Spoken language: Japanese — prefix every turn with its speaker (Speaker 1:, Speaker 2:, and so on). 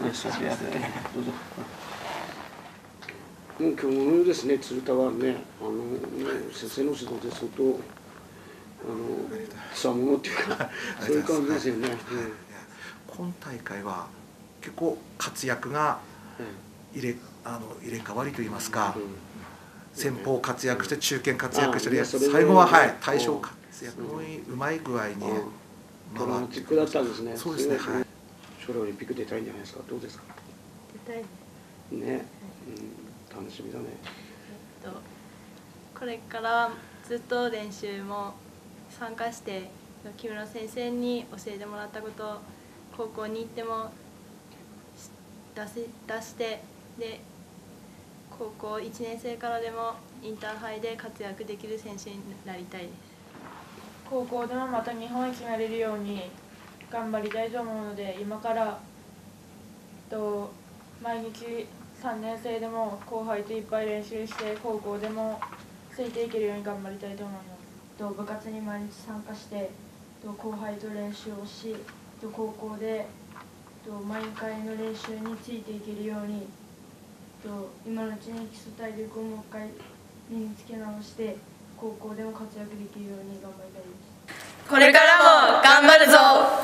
Speaker 1: いらっしゃってどうぞ
Speaker 2: もう今日のようですね鶴田はねあのもう先生の指導で相当あのつわものっていうか そういう感じですよね、
Speaker 3: 今大会は結構活躍が入れあの入れ替わりとい。い。ますか、先方活躍して中堅活躍して、最後ははい。大将活躍のうまい。具合に
Speaker 2: ドラマチックだったんですね
Speaker 3: そうですねはい
Speaker 2: 将来オリンピック出たいんじゃないですか？どうですか？
Speaker 4: 出たいです
Speaker 2: ね、うん、楽しみだね。
Speaker 4: えっとこれからずっと練習も参加して木村先生に教えてもらったことを高校に行ってもし出せ出してで高校1年生からでもインターハイで活躍できる選手になりたいです。
Speaker 5: 高校でもまた日本一になれるように頑張りたいと思うので今からと毎日3年生でも後輩といっぱい練習して高校でもついていけるように頑張りたいと思います。と部活に毎日参加してと後輩と練習をしと高校でと毎回の練習についていけるようにと今のうちに基礎体力をもう一回身につけ直して高校でも活躍できるように頑張りたいです。
Speaker 6: これからも頑張るぞ。